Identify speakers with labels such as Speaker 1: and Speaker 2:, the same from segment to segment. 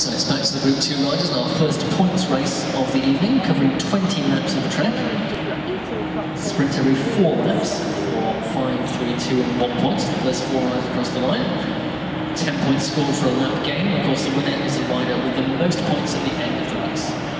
Speaker 1: So it's back to the Group 2 riders and our first points race of the evening, covering 20 laps of track. Sprint every four laps for 5, 3, 2 and 1 points. The first four riders across the line. 10 points scored for a lap game. Of course, the winner is the rider with the most points at the race.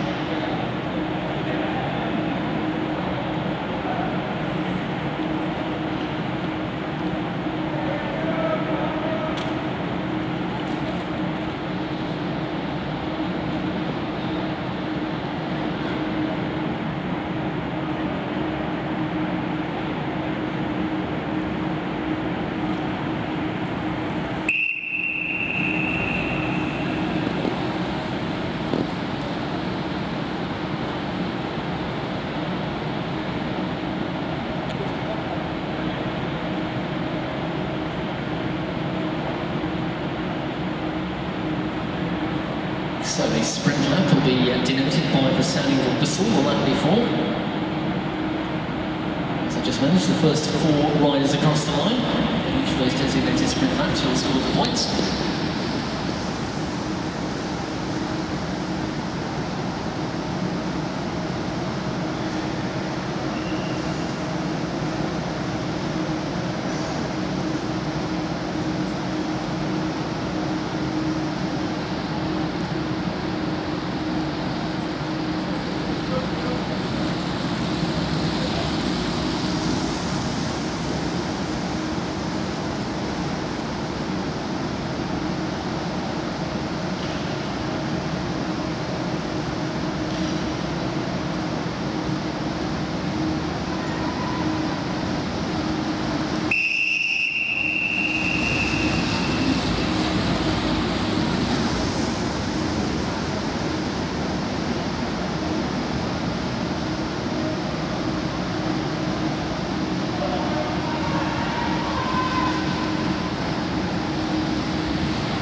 Speaker 1: So the sprint lap will be uh, denoted by the sounding of the whistle the lap before. I just managed, the first four riders across the line, in each of those designated sprint laps will score the points.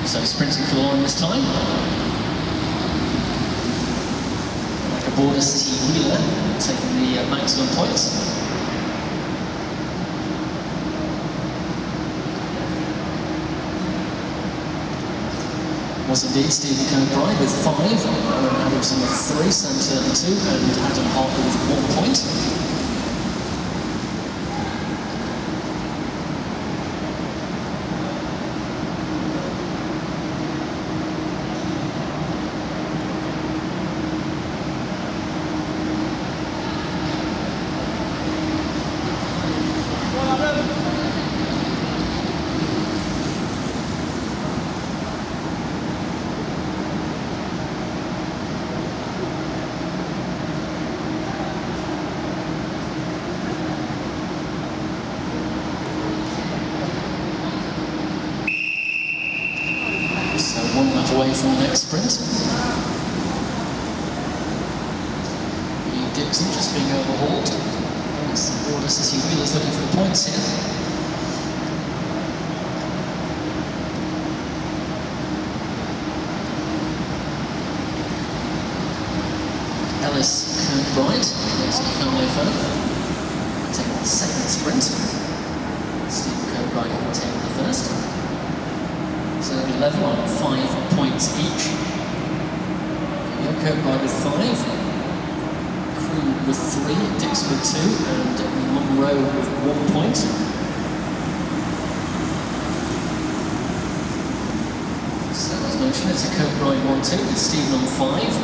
Speaker 1: So sprinting for the line this time. Like a border city wheeler, taking the uh, maximum points. Was indeed Stephen Kirkbride with five, Aaron Adamson with three, Sam Turner two, and Adam Harper with one point. So one lap away from the next sprint. Dixon just being overhauled. It's the Border City Wheelers looking for the points here. Ellis Kirkbride, next to Family Phone. Taking the second sprint. Steve Kirkbride taking the first. So they'll be level on five points each. Yo Kirkbride with five. Crew with three, Dix with two, and Monroe with one point. So as mentioned, it's a Kirkbride 1-2 with Stephen on five.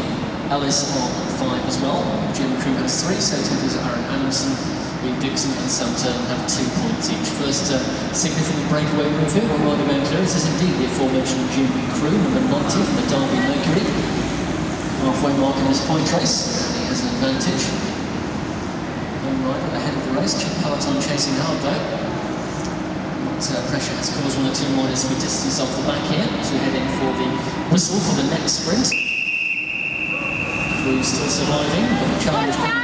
Speaker 1: Ellis on five as well. Jim Crew has three, so totals Aaron Adamson, Dixon and Sam Turner have two points each. First uh, significant breakaway move here by Ryder Van. Is indeed the aforementioned Jimmy Crew, number 90 from the Derby Mercury. Halfway mark in this point race, he has an advantage. Home rider ahead of the race, Chip Peloton chasing hard though. Uh, pressure has caused one or two riders to be off the back here as we head in for the whistle for the next sprint. Crew still surviving, but the challenge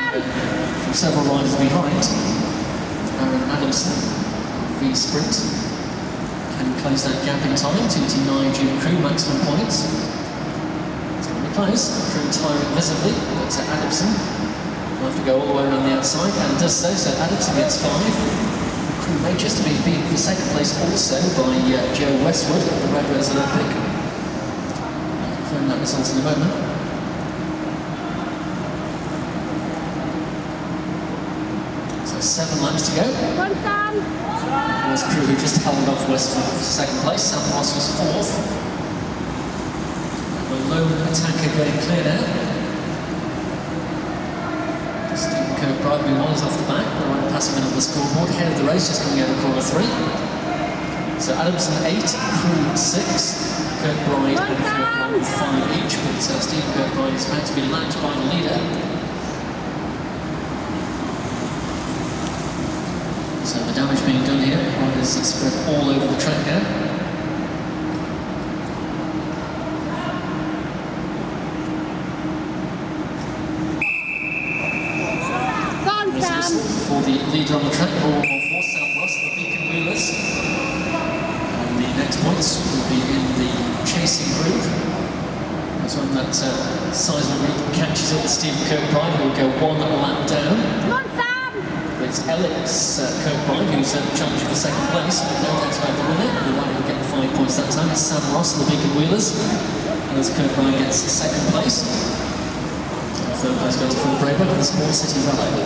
Speaker 1: several riders behind. Aaron Adamson, V Sprint, can close that gap in time. 229 Jim Crew, maximum points. It's to be close. Crew tiring visibly, but uh, Adamson will have to go all the way around the outside and does so. So Adamson gets five. Crew may just be beaten for second place also by uh, Joe Westwood the Red Rose Olympic. confirm that result in a moment. Seven laps to go.
Speaker 2: One Sam.
Speaker 1: Was crew who just held off West for second place. Sam Ross was fourth. The lone attacker getting clear now. Stephen being one is off the back. We're passing in on the scoreboard. Head of the race just coming out of corner three. So Adamson eight, crew six, Kirk Kirkbride and Kirkbride five each. But uh, Stephen Kirkbride is about to be lapped by the leader. So the damage being done here, riders are spread all over the track now.
Speaker 2: Go on
Speaker 1: This
Speaker 2: Sam.
Speaker 1: is for the leader on the track, or, or for Sam Ross, the Beacon Wheelers. And the next points will be in the chasing group. That's when that uh, Seismic group catches up with Stephen Kirkbride, who will go one lap down. It's Alex uh, Kirkbride who's uh, challenging for second place. No doubt about the winner. The one who'll get the five points that time is Sam Ross and the Beacon Wheelers. And as Kirkbride gets second place. Third place goes to Phil Braber and the Small City Rally.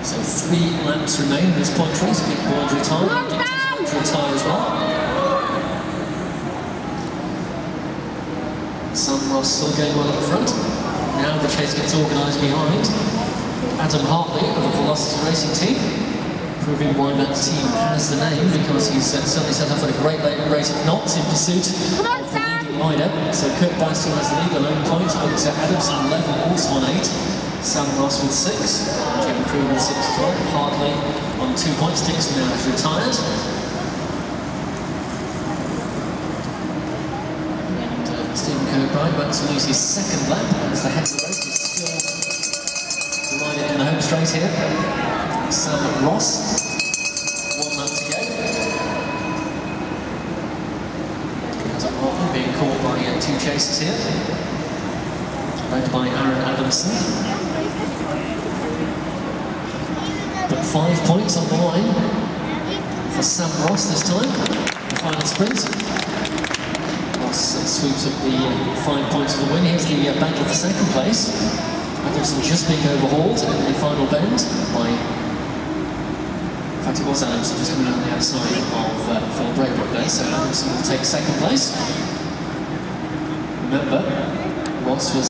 Speaker 1: So three laps remain in this point race. Big Boyd retired.
Speaker 2: Come on,
Speaker 1: Dixon's
Speaker 2: Sam!
Speaker 1: about to retire as well. Sam Ross still going well at the front. Now the chase gets organised behind. Adam Hartley of the Velocity Racing Team, proving why that team has the name because he's uh, certainly set up for a great rate of knots in pursuit
Speaker 2: Come on
Speaker 1: of the
Speaker 2: Sam.
Speaker 1: rider. So Kurt Bastel has the lead, 11 points, but uh, Adamson 11, also on 8. Sam Ross with 6, Jim Crew with 6 as well. Hartley on 2 points, Dixon now is retired. And Stephen Kirkbride about to lose his second lap as the head of the race is still divided in the home straight here. Sam Ross, one lap to go. Adam Hartley being caught by uh, two chasers here. Led by Aaron Adamson. But five points on the line for Sam Ross this time. The final sprint. Uh, sweeps up the uh, five points for the win. Here's the uh, battle for second place. Adamson just being overhauled in the final bend by. In fact, it was Adamson just coming out on the outside of uh, Phil Braybrook there. So Adamson will take second place. Remember, Ross was.